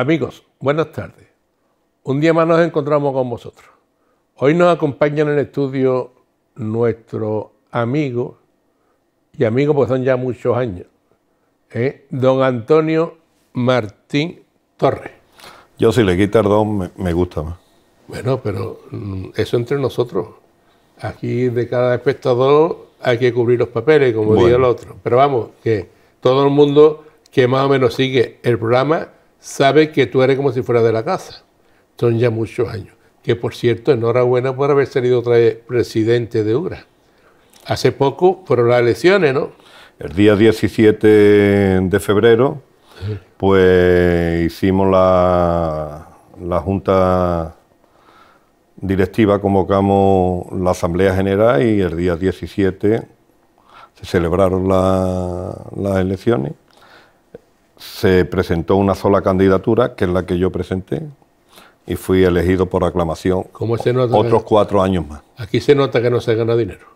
Amigos, buenas tardes. Un día más nos encontramos con vosotros. Hoy nos acompaña en el estudio nuestro amigo, y amigo pues son ya muchos años, ¿eh? don Antonio Martín Torres. Yo si le quita el me, gusta más. Bueno, pero mm, eso entre nosotros. Aquí de cada espectador hay que cubrir los papeles, como diría el otro. Pero vamos, que todo el mundo que más o menos sigue el programa sabe que tú eres como si fuera de la casa. Son ya muchos años. Que por cierto, enhorabuena por haber salido otra vez presidente de UGRA. Hace poco fueron las elecciones, ¿no? El día 17 de febrero, pues hicimos la, la Junta Directiva, convocamos la Asamblea General y el día 17 se celebraron las elecciones se presentó una sola candidatura, que es la que yo presenté, y fui elegido por aclamación ¿Cómo se nota otros cuatro años más. Aquí se nota que no se gana dinero.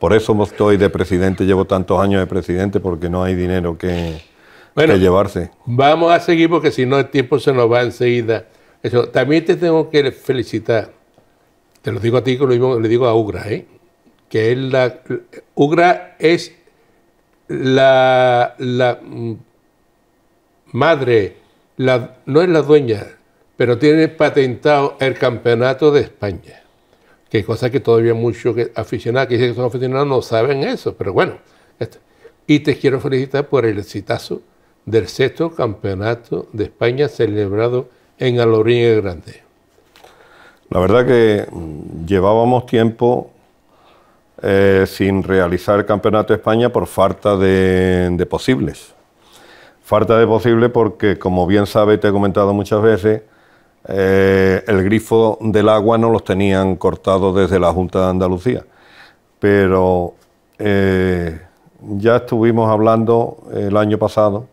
Por eso estoy de presidente, llevo tantos años de presidente, porque no hay dinero que, llevarse. Vamos a seguir porque si no el tiempo se nos va enseguida. Eso, también te tengo que felicitar, te lo digo a ti, que lo le digo a Ugra, ¿eh? que es la, Ugra es la, la madre no es la dueña, pero tiene patentado el campeonato de España. Que cosa que todavía muchos aficionados que dicen que son aficionados no saben eso, pero bueno. Y te quiero felicitar por el exitazo del sexto campeonato de España celebrado en Alorín Grande. La verdad que llevábamos tiempo eh, sin realizar el campeonato de España por falta de posibles. Falta de posible porque, como bien sabe, te he comentado muchas veces, eh, el grifo del agua no los tenían cortados desde la Junta de Andalucía. Pero eh, ya estuvimos hablando el año pasado,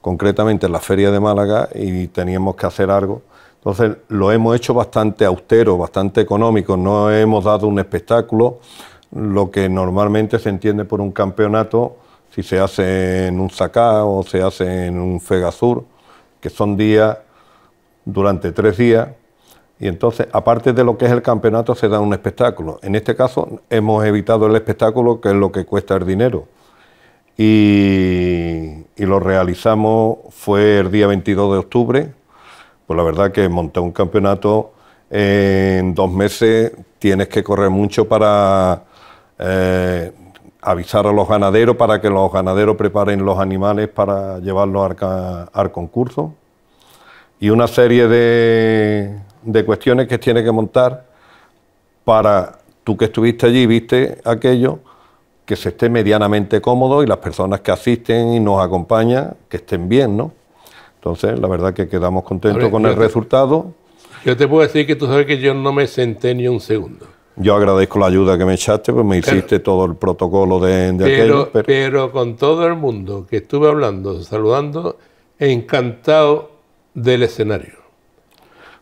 concretamente en la Feria de Málaga, y teníamos que hacer algo. Entonces lo hemos hecho bastante austero, bastante económico, no hemos dado un espectáculo, lo que normalmente se entiende por un campeonato si se hace en un Sacá o se hace en un Fegasur, que son días durante tres días. Y entonces, aparte de lo que es el campeonato, se da un espectáculo. En este caso, hemos evitado el espectáculo, que es lo que cuesta el dinero. Y, y lo realizamos, fue el día 22 de octubre. Pues la verdad que monté un campeonato en dos meses, tienes que correr mucho para... Eh, avisar a los ganaderos para que los ganaderos preparen los animales para llevarlos al, concurso y una serie de, de, cuestiones que tiene que montar para tú que estuviste allí viste aquello que se esté medianamente cómodo y las personas que asisten y nos acompañan que estén bien, ¿no? Entonces, la verdad que quedamos contentos con el resultado. Yo te puedo decir que tú sabes que yo no me senté ni un segundo. Yo agradezco la ayuda que me echaste, pues me hiciste todo el protocolo de, de pero, aquello. Pero... con todo el mundo que estuve hablando, saludando, encantado del escenario.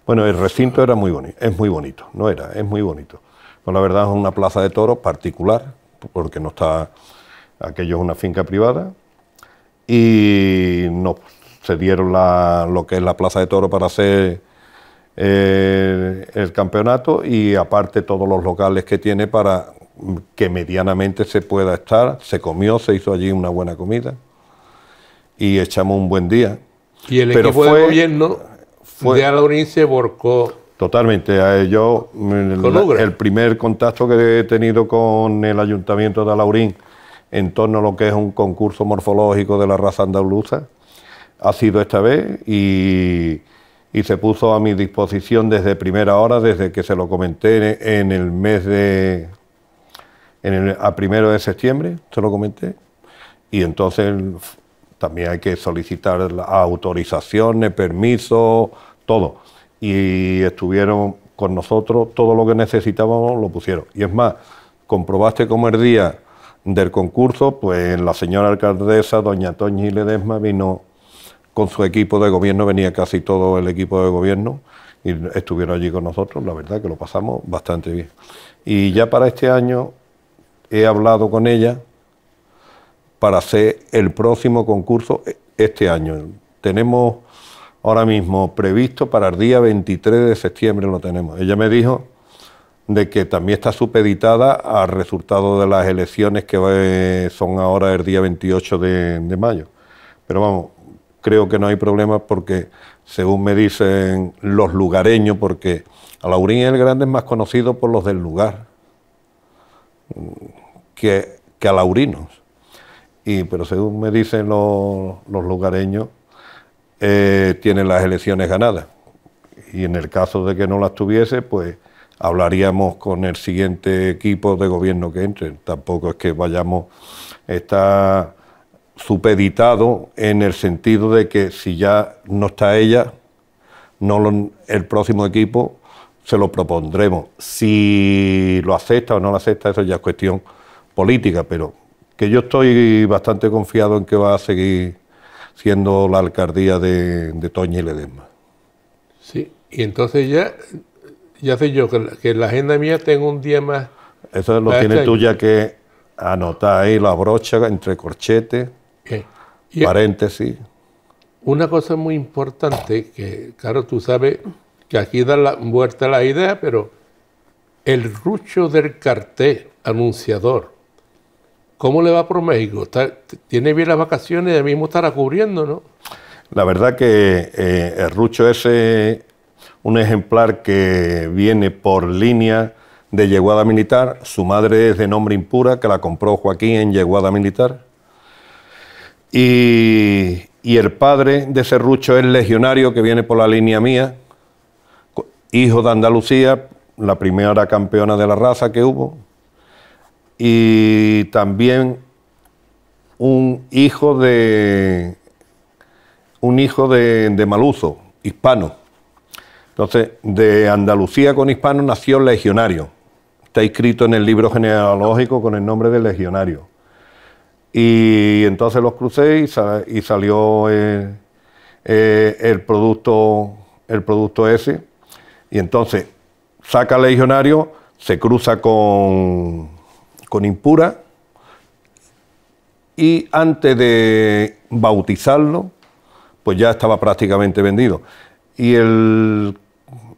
Bueno, el recinto era muy bonito, es muy bonito, no era, es muy bonito. Pues la verdad es una plaza de toros particular, porque no está, aquello es una finca privada, y nos cedieron la, lo que es la plaza de toros para hacer eh, el campeonato y aparte todos los locales que tiene para que medianamente se pueda estar. Se comió, se hizo allí una buena comida y echamos un buen día. Y el equipo de gobierno fue, de Alaurín se borcó. Totalmente. Yo, el, primer contacto que he tenido con el ayuntamiento de Alaurín en torno a lo que es un concurso morfológico de la raza andaluza ha sido esta vez y y se puso a mi disposición desde primera hora, desde que se lo comenté en el mes de... En a primero de septiembre, se lo comenté, y entonces también hay que solicitar autorizaciones, permisos, todo. Y estuvieron con nosotros, todo lo que necesitábamos lo pusieron. Y es más, comprobaste como el día del concurso, pues la señora alcaldesa, doña Toñi Ledesma, vino con su equipo de gobierno, venía casi todo el equipo de gobierno y estuvieron allí con nosotros, la verdad que lo pasamos bastante bien. Y ya para este año he hablado con ella para hacer el próximo concurso este año. Tenemos ahora mismo previsto para el día 23 de septiembre lo tenemos. Ella me dijo de que también está supeditada al resultado de las elecciones que eh, son ahora el día 28 de, mayo. Pero vamos, creo que no hay problema porque, según me dicen los lugareños, porque Alaurín el Grande es más conocido por los del lugar que, que Alaurinos. Y, pero según me dicen los, lugareños, eh, tienen las elecciones ganadas. Y en el caso de que no las tuviese, pues hablaríamos con el siguiente equipo de gobierno que entre. Tampoco es que vayamos, está supeditado en el sentido de que si ya no está ella, no el próximo equipo se lo propondremos. Si lo acepta o no lo acepta, eso ya es cuestión política, pero que yo estoy bastante confiado en que va a seguir siendo la alcaldía de, de Toña y Ledesma. Sí, y entonces ya ya sé yo que, la agenda mía tengo un día más. Eso lo tienes tú ya que anotar ahí la brocha entre corchetes, paréntesis. Una cosa muy importante, que claro, tú sabes que aquí da la vuelta la idea, pero el rucho del cartel anunciador, ¿cómo le va por México? tiene bien las vacaciones y mismo estará cubriendo, ¿no? La verdad que eh, el rucho ese un ejemplar que viene por línea de yeguada militar. Su madre es de nombre impura, que la compró Joaquín en yeguada militar. Y, el padre de Serrucho es legionario, que viene por la línea mía, hijo de Andalucía, la primera campeona de la raza que hubo. Y también un hijo de un hijo de, de hispano entonces, de Andalucía con hispano nació legionario. Está inscrito en el libro genealógico con el nombre de legionario. Y entonces los crucé y, salió eh, eh, el, producto, el producto ese. Y entonces saca legionario, se cruza con, con impura y antes de bautizarlo, pues ya estaba prácticamente vendido. Y el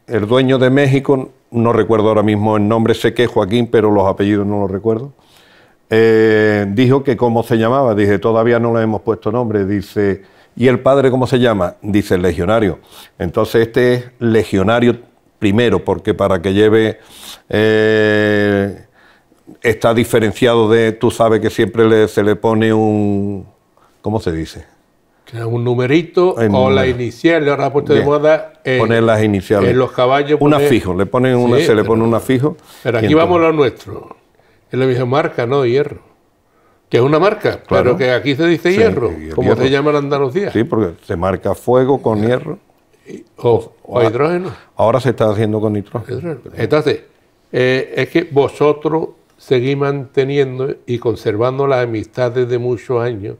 el dueño de México, no recuerdo ahora mismo el nombre, sé que es Joaquín, pero los apellidos no los recuerdo, eh, dijo que cómo se llamaba, dije, todavía no le hemos puesto nombre, dice, ¿y el padre cómo se llama? Dice, legionario. Entonces este es legionario primero, porque para que lleve... Eh, está diferenciado de, tú sabes que siempre se le pone un, ¿cómo se dice? un numerito o la inicial, ahora puesto de moda. poner las iniciales. En los caballos. Una fijo, le ponen una, se le pone una fijo. Pero aquí vamos a lo nuestro. Es la misma marca, ¿no? Hierro. Que es una marca, pero que aquí se dice hierro, como se llama en Andalucía. Sí, porque se marca fuego con hierro. O, hidrógeno. Ahora se está haciendo con nitrógeno. Entonces, eh, es que vosotros seguís manteniendo y conservando las amistades de muchos años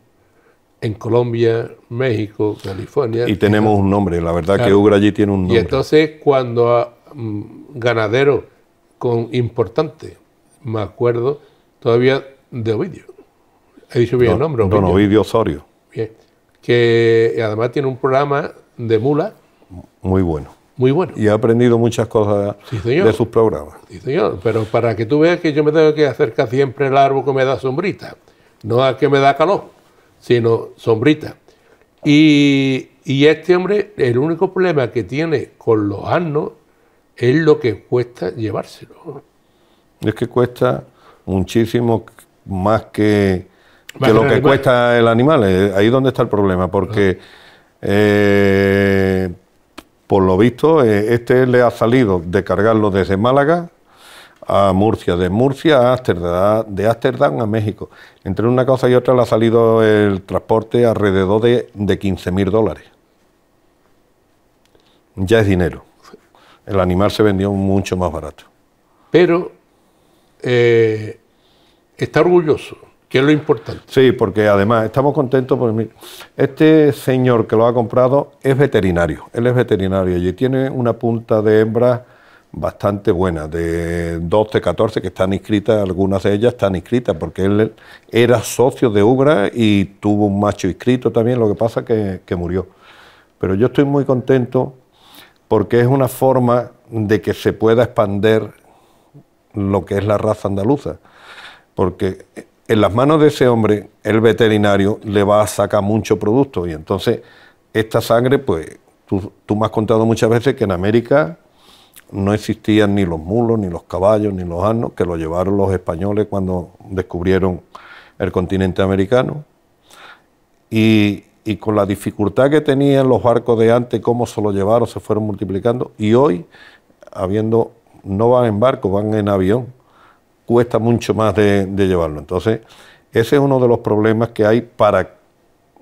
en Colombia, México, California. Y tenemos un nombre, la verdad que Ugra allí tiene un nombre. Y entonces cuando a, mm, ganadero con importante, me acuerdo todavía de Ovidio. He dicho bien el nombre. Don Ovidio Osorio. Bien. Que además tiene un programa de mula. Muy bueno. Muy bueno. Y he aprendido muchas cosas de sus programas. Sí, señor. Pero para que tú veas que yo me tengo que acercar siempre al árbol que me da sombrita, no a que me da calor sino sombrita. Y, este hombre, el único problema que tiene con los asnos es lo que cuesta llevárselo. Es que cuesta muchísimo más que, lo que cuesta el animal. Ahí es donde está el problema, porque eh, por lo visto, eh, este le ha salido de cargarlo desde Málaga a Murcia, de Murcia a Ámsterdam, de Ámsterdam a México. Entre una cosa y otra le ha salido el transporte alrededor de, de 15 mil dólares. Ya es dinero. El animal se vendió mucho más barato. Pero eh, está orgulloso, que es lo importante. Sí, porque además estamos contentos porque este señor que lo ha comprado es veterinario. Él es veterinario y tiene una punta de hembra bastante buenas, de 12, 14 que están inscritas, algunas de ellas están inscritas, porque él era socio de Ugra y tuvo un macho inscrito también, lo que pasa que, que murió. Pero yo estoy muy contento porque es una forma de que se pueda expander lo que es la raza andaluza. Porque en las manos de ese hombre, el veterinario, le va a sacar mucho producto. Y entonces, esta sangre, pues, tú, tú me has contado muchas veces que en América no existían ni los mulos, ni los caballos, ni los asnos, que lo llevaron los españoles cuando descubrieron el continente americano. Y, y con la dificultad que tenían los barcos de antes, cómo se lo llevaron, se fueron multiplicando. Y hoy, habiendo, no van en barco, van en avión, cuesta mucho más de, llevarlo. Entonces, ese es uno de los problemas que hay para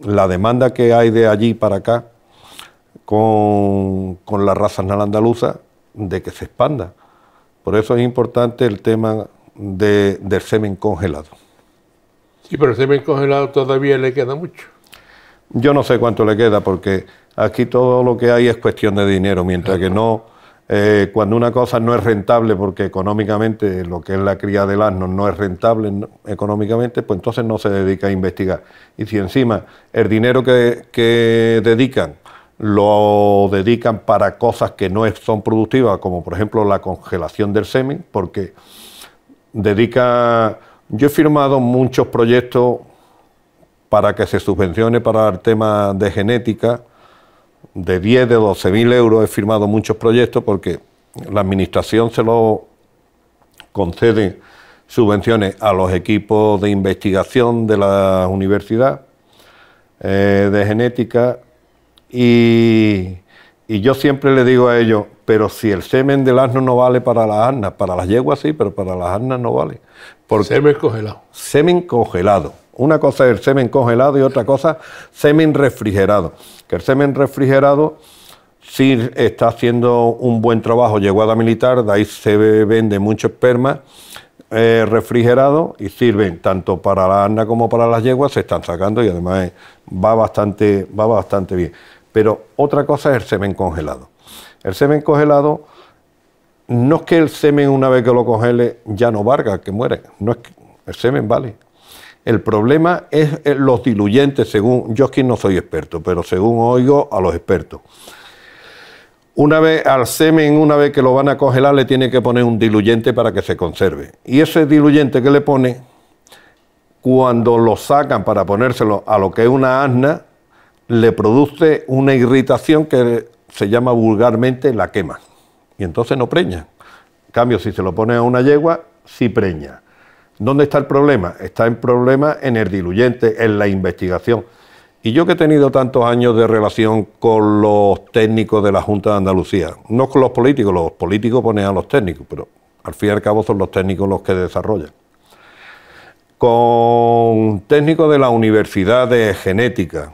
la demanda que hay de allí para acá con, con la raza andaluza de que se expanda. Por eso es importante el tema de, del semen congelado. Sí, pero el semen congelado todavía le queda mucho. Yo no sé cuánto le queda porque aquí todo lo que hay es cuestión de dinero, mientras que no, eh, cuando una cosa no es rentable porque económicamente lo que es la cría del asno no es rentable económicamente, pues entonces no se dedica a investigar. Y si encima el dinero que, que dedican lo dedican para cosas que no son productivas, como por ejemplo la congelación del semen, porque dedica... Yo he firmado muchos proyectos para que se subvencione para el tema de genética, de 10, de 12 mil euros. He firmado muchos proyectos porque la administración se lo concede subvenciones a los equipos de investigación de la universidad eh, de genética y, y, yo siempre le digo a ellos, pero si el semen del asno no vale para las asnas, para las yeguas sí, pero para las asnas no vale. Porque semen congelado. Semen congelado. Una cosa es el semen congelado y otra cosa semen refrigerado. Que el semen refrigerado sí está haciendo un buen trabajo, yeguada militar, de ahí se vende mucho esperma eh, refrigerado y sirven tanto para la asna como para las yeguas, se están sacando y además va, bastante, va bastante bien. Pero otra cosa es el semen congelado. El semen congelado no es que el semen una vez que lo congele ya no valga, que muere, no es que el semen vale el problema es eh, los diluyentes, según yo aquí no soy experto, pero según oigo a los expertos. Una vez al semen, una vez que lo van a congelar, le tiene que poner un diluyente para que se conserve. Y ese diluyente que le pone, cuando lo sacan para ponérselo a lo que es una asna, le produce una irritación que se llama vulgarmente la quema. Y entonces no preña. En cambio, si se lo pone a una yegua, sí preña. ¿Dónde está el problema? Está el problema en el diluyente, en la investigación. Y yo que he tenido tantos años de relación con los técnicos de la Junta de Andalucía, no con los políticos, los políticos ponen a los técnicos, pero al fin y al cabo son los técnicos los que desarrollan. Con técnicos de la Universidad de Genética,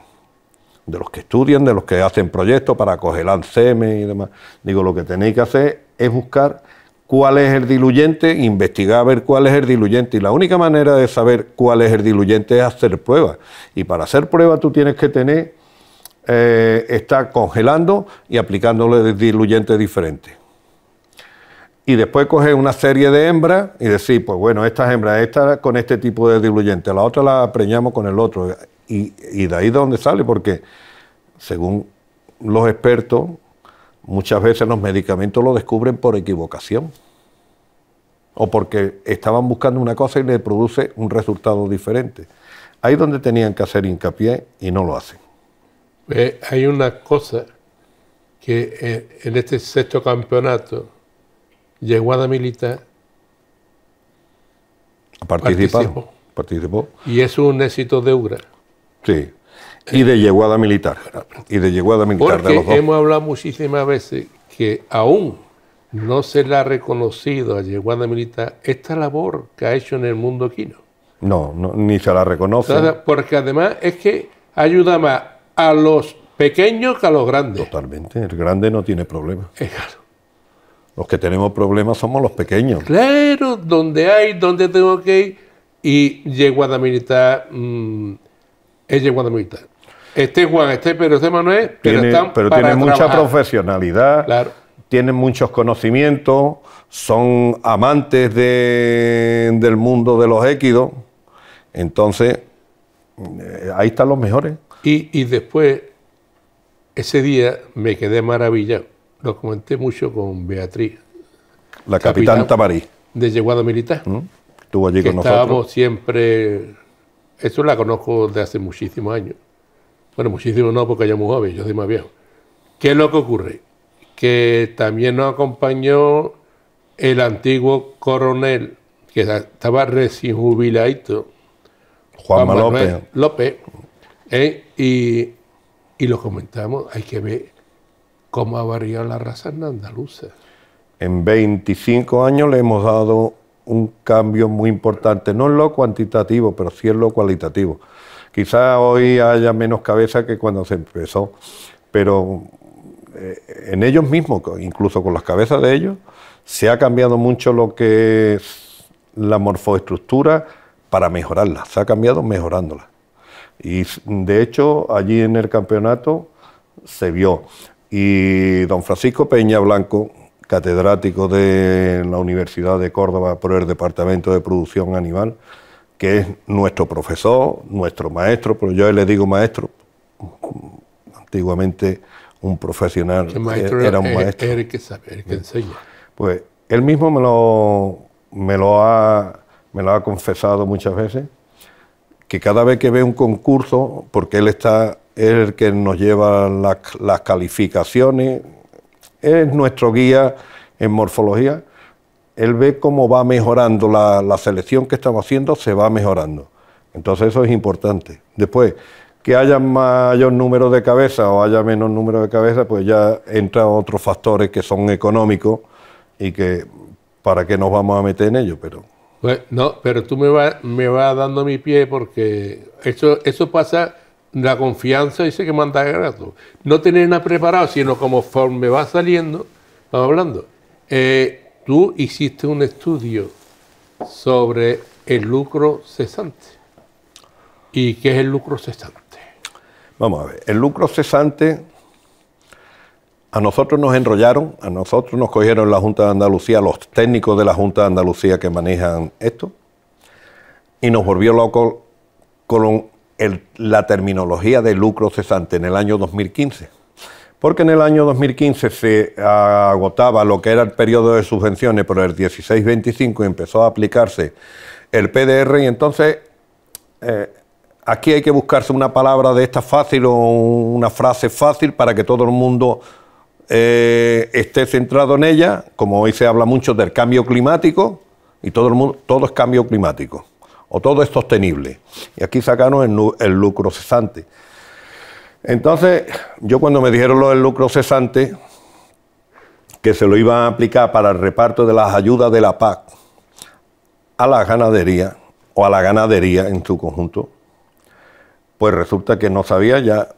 de los que estudian, de los que hacen proyectos para congelar semen y demás. Digo, lo que tenéis que hacer es buscar cuál es el diluyente, investigar a ver cuál es el diluyente. Y la única manera de saber cuál es el diluyente es hacer pruebas. Y para hacer pruebas tú tienes que tener, eh, estar congelando y aplicándole diluyentes diferentes. Y después coger una serie de hembras y decir, pues bueno, estas hembras, esta con este tipo de diluyente, la otra la preñamos con el otro. Y, y de ahí de donde sale, porque según los expertos, Muchas veces los medicamentos lo descubren por equivocación o porque estaban buscando una cosa y le produce un resultado diferente. Ahí es donde tenían que hacer hincapié y no lo hacen. Eh, hay una cosa que eh, en este sexto campeonato, Yeguada Militar participó, participó. Y es un éxito de UGRA. Sí. Y de yeguada militar. Y de yeguada militar Porque hemos hablado muchísimas veces que aún no se le ha reconocido a yeguada militar esta labor que ha hecho en el mundo quino. No, ni se la reconoce. Porque además es que ayuda más a los pequeños que a los grandes. Totalmente, el grande no tiene problema. claro. Los que tenemos problemas somos los pequeños. Claro, donde hay, donde tengo que ir. Y yeguada militar mm, es yeguada militar. Este Juan, este pero este Manuel, pero, tiene, pero tiene mucha profesionalidad, tienen muchos conocimientos, son amantes del mundo de los équidos, entonces eh, ahí están los mejores. Y, después, ese día me quedé maravillado. Lo comenté mucho con Beatriz. La capitán, Tamarí. De Yeguado Militar. ¿Mm? Estuvo allí que con estábamos nosotros. siempre. Eso la conozco de hace muchísimos años. Bueno, muchísimo no, porque yo muy joven, yo soy más viejo. ¿Qué es lo que ocurre? Que también nos acompañó el antiguo coronel, que estaba recién jubiladito, Juan Juan López. López, ¿eh? y, y lo comentamos, hay que ver cómo ha variado la raza andaluza. En 25 años le hemos dado un cambio muy importante, no en lo cuantitativo, pero sí en lo cualitativo. Quizá hoy haya menos cabeza que cuando se empezó, pero eh, en ellos mismos, incluso con las cabezas de ellos, se ha cambiado mucho lo que es la morfoestructura para mejorarla. Se ha cambiado mejorándola. Y de hecho, allí en el campeonato se vio. Y don Francisco Peña Blanco, catedrático de la Universidad de Córdoba por el Departamento de Producción Animal, que es nuestro profesor, nuestro maestro, pero yo a él le digo maestro, antiguamente un profesional era un es- maestro. es el que sabe, el que enseña. Pues él mismo me lo, me lo, ha, me lo ha confesado muchas veces, que cada vez que ve un concurso, porque él está, es el que nos lleva las, las calificaciones, es nuestro guía en morfología, él ve cómo va mejorando la, la selección que estamos haciendo, se va mejorando. Entonces eso es importante. Después, que haya mayor número de cabezas o haya menos número de cabezas, pues ya entran otros factores que son económicos y que para qué nos vamos a meter en ello, pero Pues, no, pero tú me vas me va dando mi pie porque eso, eso pasa, la confianza dice que manda grato. No tener nada preparado, sino conforme va saliendo, vamos hablando. Eh, tú hiciste un estudio sobre el lucro cesante. ¿Y qué es el lucro cesante? Vamos a ver, el lucro cesante, a nosotros nos enrollaron, a nosotros nos cogieron la Junta de Andalucía, los técnicos de la Junta de Andalucía que manejan esto, y nos volvió locos con el- la terminología de lucro cesante en el año 2015. Porque en el año 2015 se agotaba lo que era el periodo de subvenciones por el 16-25 y empezó a aplicarse el PDR y entonces eh, aquí hay que buscarse una palabra de esta fácil o una frase fácil para que todo el mundo eh, esté centrado en ella, como hoy se habla mucho del cambio climático, y todo el mundo, todo es cambio climático, o todo es sostenible. Y aquí sacaron el, el lucro cesante. Entonces, yo cuando me dijeron lo del lucro cesante, que se lo iban a aplicar para el reparto de las ayudas de la PAC a la ganadería, o a la ganadería en su conjunto, pues resulta que no sabía ya,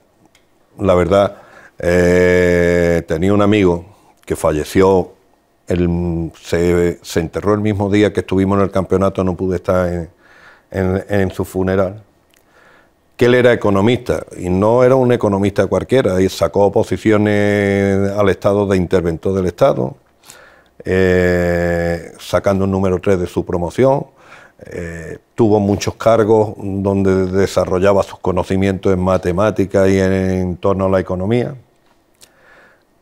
la verdad, eh, tenía un amigo que falleció, se, se enterró el mismo día que estuvimos en el campeonato, no pude estar en, en- su funeral, que él era economista, y no era un economista cualquiera, y sacó posiciones al Estado de interventor del Estado, eh, sacando un número 3 de su promoción, eh, tuvo muchos cargos donde desarrollaba sus conocimientos en matemáticas y en, torno a la economía.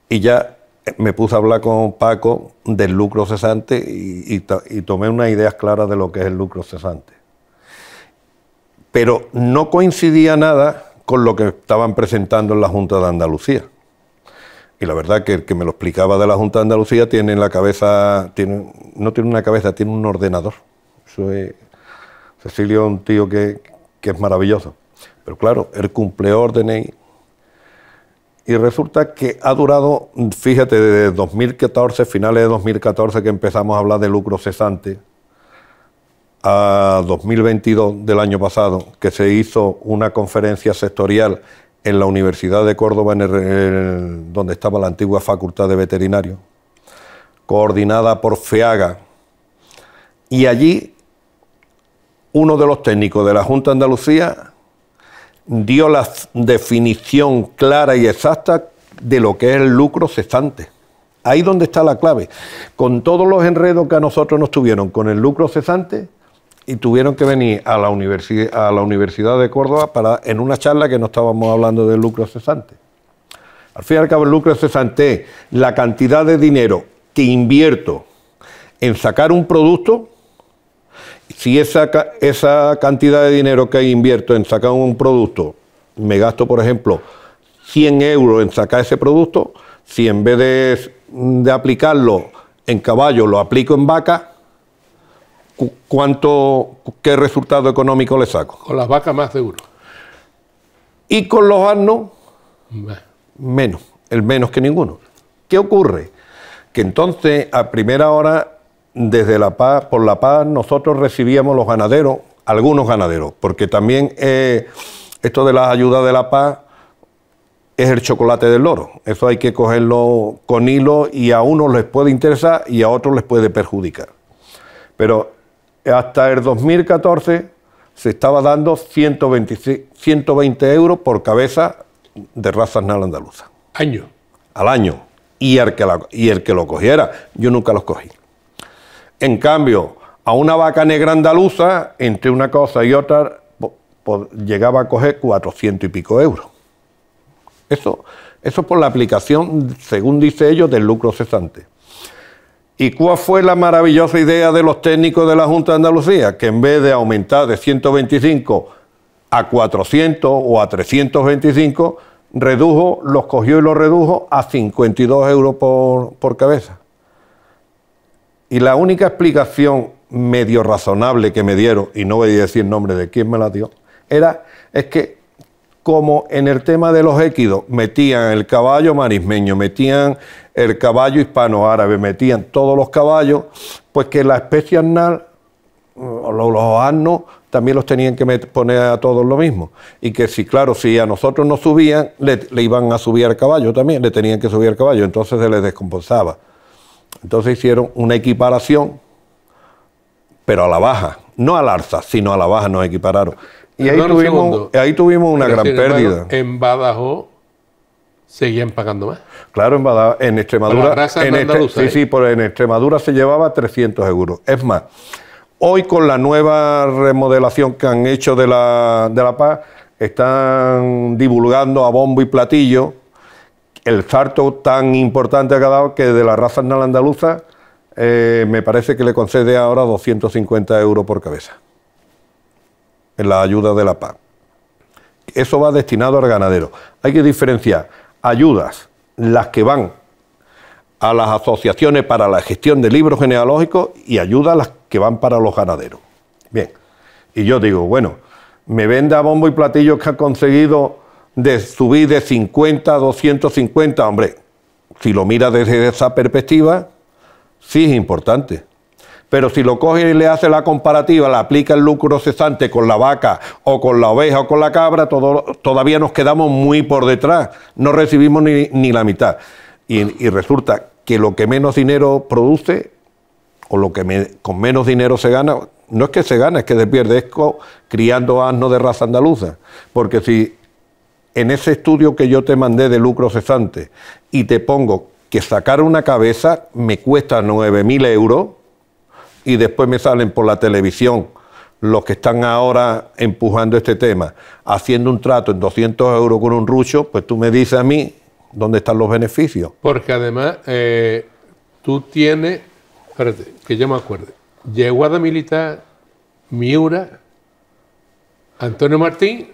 Y ya me puse a hablar con Paco del lucro cesante y tomé unas ideas claras de lo que es el lucro cesante. Pero no coincidía nada con lo que estaban presentando en la Junta de Andalucía. Y la verdad que el que me lo explicaba de la Junta de Andalucía tiene en la cabeza, tiene, no tiene una cabeza, tiene un ordenador. Es, Cecilio es un tío que, que es maravilloso. Pero claro, él cumple órdenes y, y resulta que ha durado, fíjate, desde 2014, finales de 2014 que empezamos a hablar de lucro cesante, a 2022 del año pasado, que se hizo una conferencia sectorial en la Universidad de Córdoba, en donde estaba la antigua Facultad de Veterinario, coordinada por FEAGA. Y allí uno de los técnicos de la Junta de Andalucía dio la definición clara y exacta de lo que es el lucro cesante. Ahí donde está la clave. Con todos los enredos que a nosotros nos tuvieron con el lucro cesante, y tuvieron que venir a la, a la Universidad de Córdoba para, en una charla que no estábamos hablando del lucro cesante. Al fin y al cabo, el lucro cesante es la cantidad de dinero que invierto en sacar un producto. Si esa, esa cantidad de dinero que invierto en sacar un producto, me gasto, por ejemplo, 100 euros en sacar ese producto, si en vez de aplicarlo en caballo lo aplico en vaca, ¿cuánto, qué resultado económico le saco? Con las vacas más de uno. Y con los asnos, menos, el menos que ninguno. ¿Qué ocurre? Que entonces, a primera hora, desde La Paz, por La Paz, nosotros recibíamos los ganaderos, algunos ganaderos, porque también eh, esto de las ayudas de La Paz es el chocolate del loro. Eso hay que cogerlo con hilo y a unos les puede interesar y a otros les puede perjudicar. Pero hasta el 2014 se estaba dando 120, 120 euros por cabeza de raza nal andaluza. Año. Al año. Y el, que y el que lo cogiera, yo nunca los cogí. En cambio, a una vaca negra andaluza, entre una cosa y otra, llegaba a coger 400 y pico euros. Eso, eso por la aplicación, según dice ellos, del lucro cesante. ¿Y cuál fue la maravillosa idea de los técnicos de la Junta de Andalucía? Que en vez de aumentar de 125 a 400 o a 325, redujo, los cogió y los redujo a 52 euros por, por cabeza. Y la única explicación medio razonable que me dieron, y no voy a decir el nombre de quién me la dio, era es que como en el tema de los équidos metían el caballo marismeño, metían el caballo hispano-árabe, metían todos los caballos, pues que la especie anal, los asnos, también los tenían que poner a todos lo mismo. Y que si, claro, si a nosotros nos subían, le, iban a subir al caballo también, le tenían que subir al caballo, entonces se les descompensaba. Entonces hicieron una equiparación, pero a la baja, no al alza, sino a la baja nos equipararon. Y ahí tuvimos, ahí tuvimos, una gran pérdida. en Badajoz seguían pagando más. Claro, en, Badajoz, en Extremadura. En este, sí, ¿eh? sí, por en Extremadura se llevaba 300 euros. Es más, hoy con la nueva remodelación que han hecho de la, de la Paz, están divulgando a bombo y platillo el salto tan importante que ha dado que de la raza andaluza eh, me parece que le concede ahora 250 euros por cabeza la ayuda de la paz. Eso va destinado al ganadero. Hay que diferenciar ayudas, las que van a las asociaciones para la gestión de libros genealógicos y ayudas las que van para los ganaderos. Bien, y yo digo, bueno, me vende a bombo y platillo que ha conseguido de subir de 50 a 250, hombre, si lo mira desde esa perspectiva, sí es importante. Pero si lo coge y le hace la comparativa, le aplica el lucro cesante con la vaca o con la oveja o con la cabra, todavía nos quedamos muy por detrás, no recibimos ni, la mitad. Y, resulta que lo que menos dinero produce o lo que con menos dinero se gana, no es que se gana, es que se pierde, es criando asnos de raza andaluza. Porque si en ese estudio que yo te mandé de lucro cesante y te pongo que sacar una cabeza me cuesta 9.000 euros, y después me salen por la televisión los que están ahora empujando este tema, haciendo un trato en 200 euros con un rucho, pues tú me dices a mí dónde están los beneficios. Porque además eh, tú tienes, espérate, que yo me acuerde, Yeguada Militar, Miura, Antonio Martín.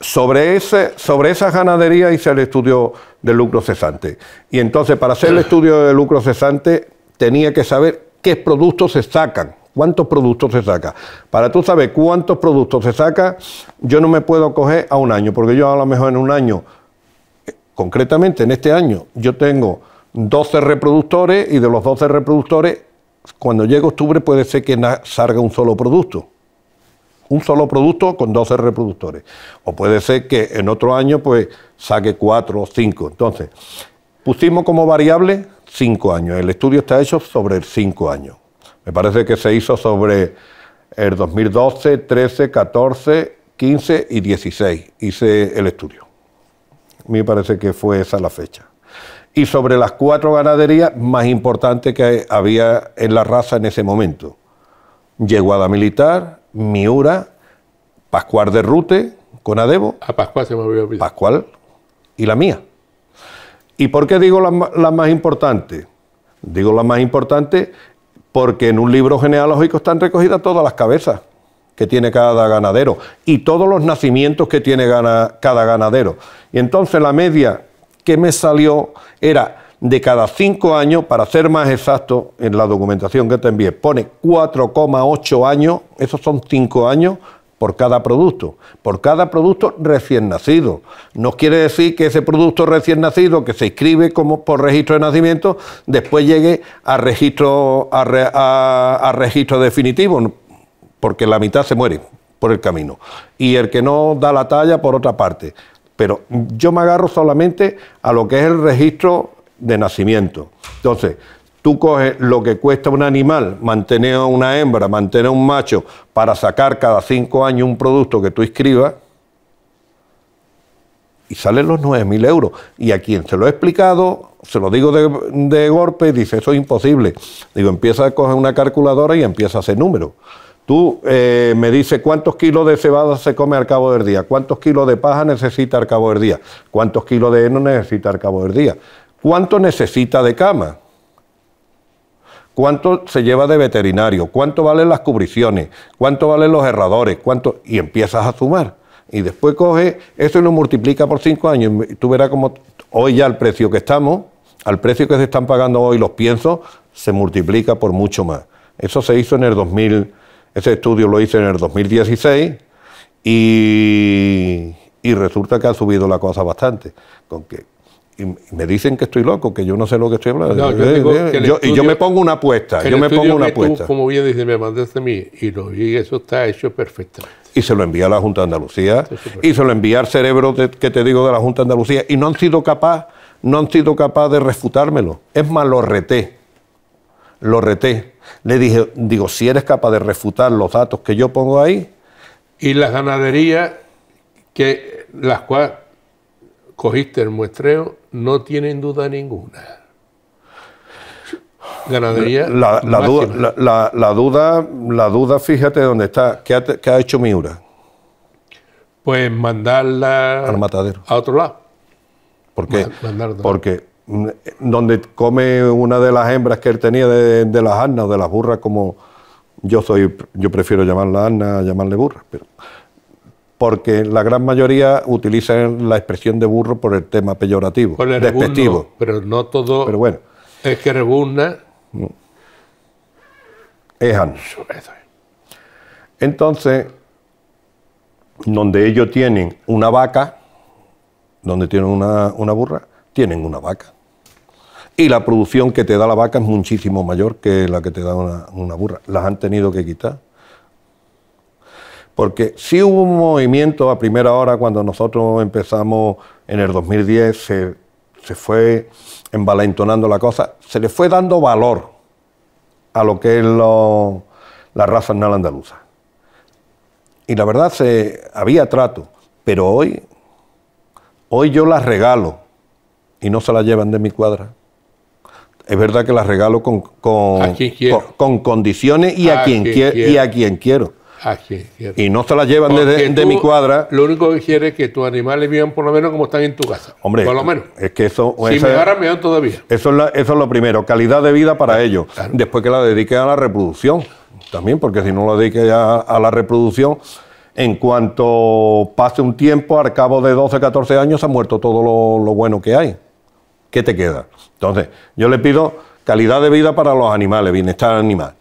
Sobre, ese, sobre esa ganadería hice el estudio de lucro cesante. Y entonces, para hacer el estudio de lucro cesante, tenía que saber qué productos se sacan, cuántos productos se saca. Para tú saber cuántos productos se saca, yo no me puedo coger a un año, porque yo a lo mejor en un año, concretamente en este año, yo tengo 12 reproductores y de los 12 reproductores, cuando llegue octubre puede ser que salga un solo producto. Un solo producto con 12 reproductores. O puede ser que en otro año pues saque 4 o 5. Entonces, pusimos como variable cinco años. El estudio está hecho sobre cinco años. Me parece que se hizo sobre el 2012, 13, 14, 15 y 16. Hice el estudio. Me parece que fue esa la fecha. Y sobre las cuatro ganaderías más importantes que había en la raza en ese momento. Yeguada Militar, Miura, Pascual de Rute, con Adebo. A Pascual se me olvidó. Pascual, y la mía. ¿Y por qué digo la, más importante? Digo la más importante porque en un libro genealógico están recogidas todas las cabezas que tiene cada ganadero y todos los nacimientos que tiene cada ganadero. Y entonces la media que me salió era de cada cinco años, para ser más exacto, en la documentación que te envié, pone 4,8 años, esos son cinco años por cada producto, por cada producto recién nacido. No quiere decir que ese producto recién nacido, que se inscribe como por registro de nacimiento, después llegue a registro, a registro definitivo, porque la mitad se muere por el camino. Y el que no da la talla por otra parte. Pero yo me agarro solamente a lo que es el registro de nacimiento. Entonces, tú coges lo que cuesta un animal, mantener a una hembra, mantener a un macho, para sacar cada cinco años un producto que tú escribas, y salen los 9.000 euros. Y a quien se lo he explicado, se lo digo de, de golpe, dice, eso es imposible. Digo, empieza a coger una calculadora y empieza a hacer números. Tú eh, me dices cuántos kilos de cebada se come al cabo del día, cuántos kilos de paja necesita al cabo del día, cuántos kilos de heno necesita al cabo del día. ¿Cuánto necesita de cama? ¿Cuánto se lleva de veterinario? ¿Cuánto valen las cubriciones? ¿Cuánto valen los herradores? ¿Cuánto? Y empiezas a sumar. Y después coge eso y lo multiplica por cinco años. Y tú verás como hoy ya el precio que estamos, al precio que se están pagando hoy los piensos, se multiplica por mucho más. Eso se hizo en el 2000, ese estudio lo hice en el 2016 y, y resulta que ha subido la cosa bastante. Con que y me dicen que estoy loco, que yo no sé lo que estoy hablando. y yo me pongo una apuesta, yo me pongo una apuesta. como bien dice, me mandaste a mí y lo vi, eso está hecho perfectamente. Y se lo envía a la Junta de Andalucía, y se lo envía al cerebro que te digo de la Junta de Andalucía, y no han sido capaz, no han sido capaz de refutármelo. Es más, lo reté, lo reté. Le dije, digo, si eres capaz de refutar los datos que yo pongo ahí. Y las ganaderías que las cuales cogiste el muestreo, no tienen duda ninguna. Ganadería. La, duda, la, duda, la duda, fíjate dónde está. ¿Qué ha, hecho Miura? Pues mandarla al matadero. A otro lado. ¿Por qué? Porque mm, donde come una de las hembras que él tenía de, de las asnas o de las burras, como yo soy, yo prefiero llamarla asna, llamarle burra, pero porque la gran mayoría utilizan la expresión de burro por el tema peyorativo, despectivo. pero no todo pero bueno, es que rebuzna. Es Entonces, donde ellos tienen una vaca, donde tienen una, burra, tienen una vaca. Y la producción que te da la vaca es muchísimo mayor que la que te da una, una burra. Las han tenido que quitar porque sí hubo un movimiento a primera hora cuando nosotros empezamos en el 2010, se, fue envalentonando la cosa, se le fue dando valor a lo que es la raza anal andaluza. Y la verdad, se, había trato, pero hoy, hoy yo las regalo y no se las llevan de mi cuadra. Es verdad que las regalo con, con, con, condiciones y a, quien, y a quien quiero y no se la llevan de, mi cuadra. Lo único que quiere es que tus animales vivan por lo menos como están en tu casa. Hombre, por lo menos. Es que eso. Si me agarran, me dan todavía. Eso es, eso es lo primero, calidad de vida para ellos. Después que la dedique a la reproducción. También, porque si no la dedique a, a la reproducción, en cuanto pase un tiempo, al cabo de 12, 14 años, ha muerto todo lo, lo bueno que hay. ¿Qué te queda? Entonces, yo le pido calidad de vida para los animales, bienestar animal.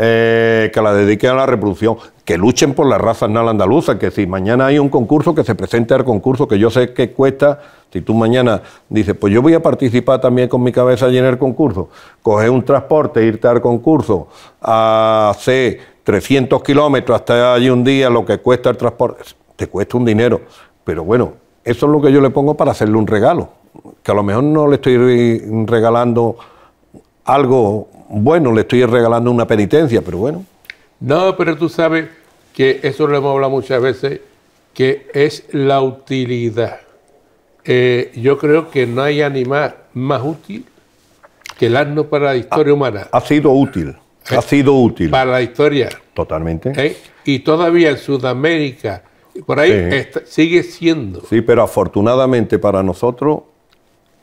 Eh, que la dediquen a la reproducción, que luchen por la raza anal andaluza, que si mañana hay un concurso, que se presente al concurso, que yo sé que cuesta, si tú mañana dices, pues yo voy a participar también con mi cabeza allí en el concurso, coger un transporte, irte al concurso, a hacer 300 kilómetros hasta allí un día, lo que cuesta el transporte, te cuesta un dinero, pero bueno, eso es lo que yo le pongo para hacerle un regalo, que a lo mejor no le estoy regalando algo bueno, le estoy regalando una penitencia, pero bueno. No, pero tú sabes que eso lo hemos hablado muchas veces, que es la utilidad. Eh, yo creo que no hay animal más útil que el asno para la historia humana. Ha sido útil, ha sido útil. Para la historia. Totalmente. ¿Eh? Y todavía en Sudamérica por ahí Sí. está- sigue siendo. Sí, pero afortunadamente para nosotros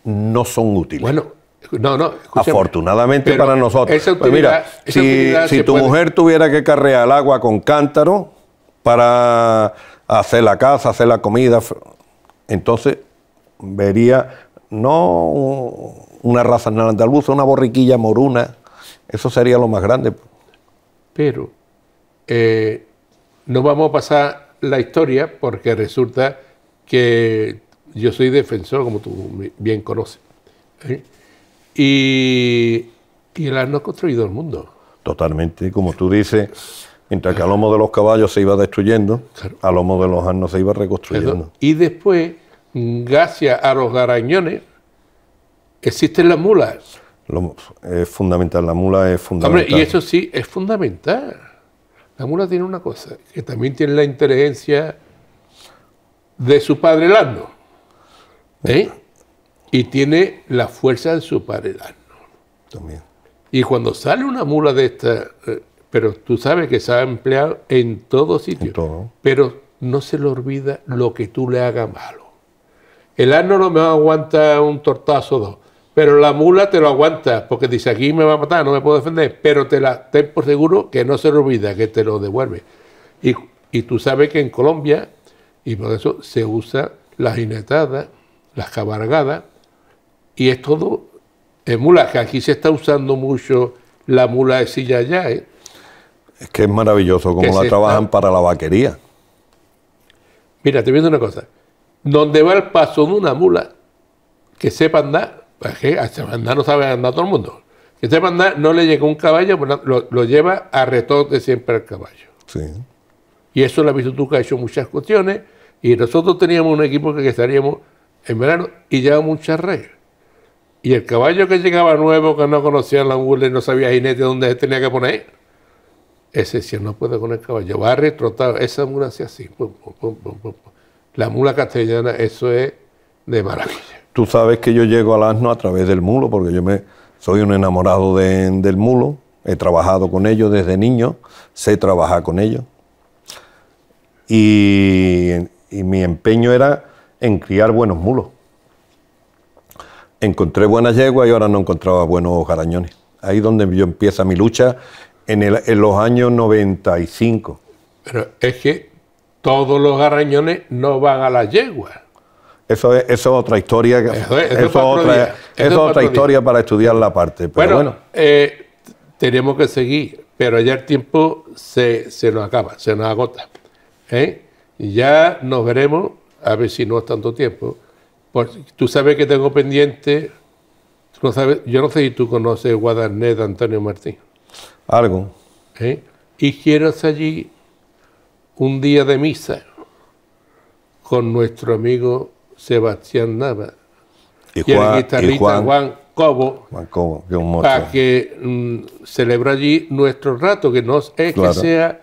no son útiles. Bueno, no, no. escúchame. Afortunadamente Pero para nosotros. esa Pues mira, esa si, tu puede- mujer tuviera que carrear el agua con cántaro para hacer la casa, hacer la comida, entonces vería no una raza andaluza, una borriquilla moruna. Eso sería lo más grande. Pero eh, no vamos a pasar la historia porque resulta que yo soy defensor, como tú bien conoces. ¿eh? Y, y el asno ha construido el mundo. Totalmente, como tú dices, mientras que a lomo de los caballos se iba destruyendo, Claro. a lomo de los asnos se iba reconstruyendo. Y después, gracias a los garañones, existen las mulas. Lo- es fundamental, la mula es Hombre, fundamental. y eso sí, es fundamental. La mula tiene una cosa, que también tiene la inteligencia de su padre el asno. ¿eh? Y tiene la fuerza de su padre el asno. También. Y cuando sale una mula de esta, eh, pero tú sabes que se ha empleado en todo sitio, En todo. pero no se le olvida lo que tú le hagas malo. El asno no me aguanta un tortazo o dos, pero la mula te lo aguanta, porque dice aquí me va a matar, no me puedo defender, pero te la ten por seguro que no se le olvida, que te lo devuelve. Y, y tú sabes que en Colombia, y por eso se usa la jinetada, las cabalgadas, y es todo en mula, que aquí se está usando mucho la mula de silla ya, ¿eh? Es que es maravilloso Que como la trabajan está- para la vaquería. Mira, te viendo una cosa. Donde va el paso de una mula, que sepa andar, sepa andar no sabe andar todo el mundo. Que sepa andar, no le llega un caballo, pues lo, lo lleva a retote siempre al caballo. Sí. Y eso visto tú que ha hecho muchas cuestiones. Y nosotros teníamos un equipo que, que estaríamos en verano y llevaba muchas redes. Y el caballo que llegaba nuevo, que no conocía la mula y no sabía jinete dónde se tenía que poner, ese decía, no puede con el caballo, va retrotado. Esa mula hacía así. pum, pum, pum. La mula castellana, eso es de maravilla. Tú sabes que yo llego al asno a través del mulo, porque yo me soy un enamorado de- del mulo. He trabajado con ellos desde niño, sé trabajar con ellos. Y mi empeño era en criar buenos mulos. Encontré buenas yeguas y ahora no encontraba buenos garañones. Ahí donde yo empieza mi lucha en, el- en los años 95. Pero es que todos los garrañones no van a la yegua. Eso es, eso es otra historia. Eso es- eso eso es otra, eso es es historia para estudiar la parte. Pero Bueno, bueno, eh, tenemos que seguir, pero ya el tiempo se, se nos acaba, se nos agota. ¿eh? Y ya nos veremos, a ver si no es tanto tiempo. Tú sabes que tengo pendiente, tú no sabes, yo no sé si tú conoces Guadagnés de Antonio Martín. algo. ¿eh? Y quiero hacer allí un día de misa con nuestro amigo Sebastián Nava Y y, el Juan, guitarrista y Juan, Juan Cobo Juan Cobo, que un para que mm, celebra allí nuestro rato, que no es Claro. que sea,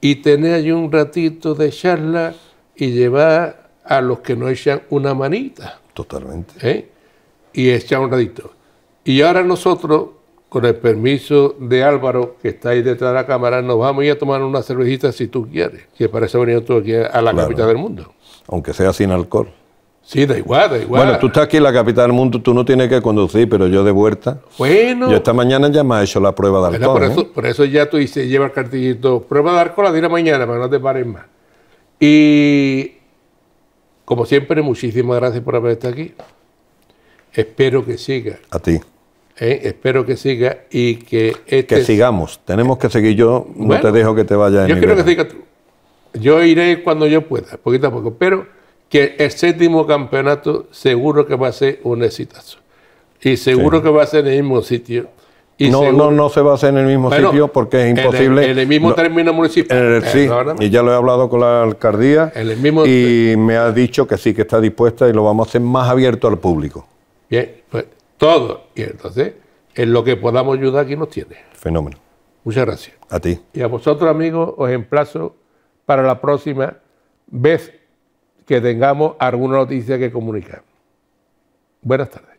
y tener allí un ratito de charla y llevar a los que nos echan una manita, Totalmente. ¿eh? y echar un ratito. Y ahora nosotros, con el permiso de Álvaro, que está ahí detrás de la cámara, nos vamos a ir a tomar una cervecita si tú quieres, que para eso venimos tú aquí a la Claro. capital del mundo. Aunque sea sin alcohol. Sí, da igual, da igual. Bueno, tú estás aquí en la capital del mundo, tú no tienes que conducir, pero yo de vuelta. Bueno. Yo esta mañana ya me he hecho la prueba de alcohol. por, ¿eh? eso, por eso ya tú dices, lleva el cartillito, prueba de alcohol a la mañana para que no te pares más. Y como siempre, muchísimas gracias por haber estado aquí. Espero que siga, A ti. ¿eh? espero que siga y que este... Que sigamos. Tenemos que seguir. Yo no Bueno, te dejo que te vayas. Yo quiero que siga tú. Yo iré cuando yo pueda, poquito a poco, pero que el séptimo campeonato seguro que va a ser un exitazo. Y seguro que va a ser en el mismo sitio. Y No, no, no se va a hacer en el mismo Bueno, sitio porque es en el- imposible. En el, mismo No, término municipal. en el- sí, y ya lo he hablado con la alcaldía En el mismo- y me ha dicho que sí, que está dispuesta y lo vamos a hacer más abierto al público. Bien, pues todo. Y entonces, en lo que podamos ayudar aquí nos tiene. Fenómeno. Muchas gracias. A ti. Y a vosotros, amigos, os emplazo para la próxima vez que tengamos alguna noticia que comunicar. Buenas tardes.